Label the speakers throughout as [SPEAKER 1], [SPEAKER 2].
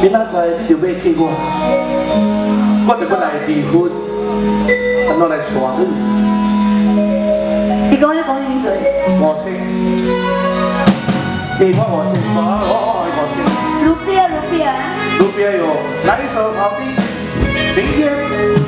[SPEAKER 1] 明仔载你就要去我，我就要来离婚，安怎来娶你？
[SPEAKER 2] 你讲要讲几岁？
[SPEAKER 1] 五千，给我五千，我我我爱五千。
[SPEAKER 2] 卢比啊卢比啊！
[SPEAKER 1] 路边有来一首明天。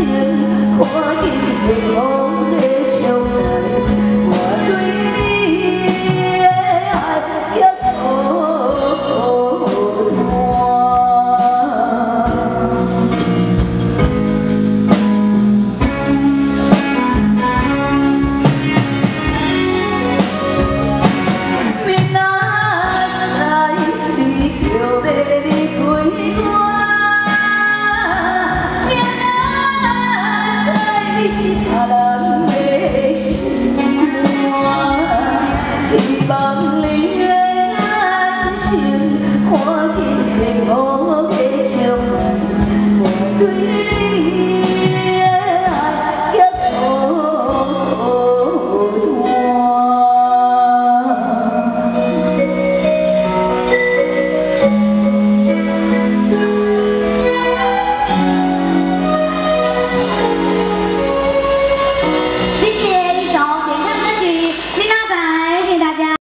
[SPEAKER 2] Hallelujah. Shabbat.